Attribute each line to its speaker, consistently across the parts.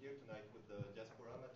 Speaker 1: here tonight with the diaspora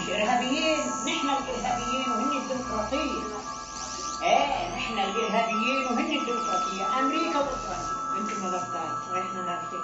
Speaker 2: مش إرهابيين نحن الإرهابيين وهن الديمقراطية. إيه نحن الإرهابيين وهن الديمقراطية. أمريكا وفرنسا أنتم ما بتعرفوا إحنا نعرفين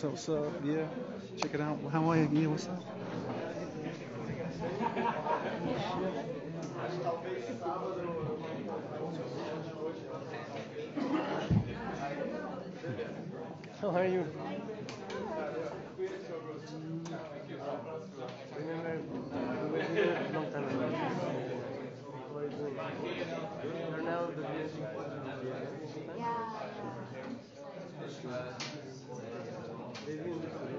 Speaker 3: So
Speaker 4: what's up? Yeah, check it out. How are you? Yeah, what's up? So how are you? Yeah. They moved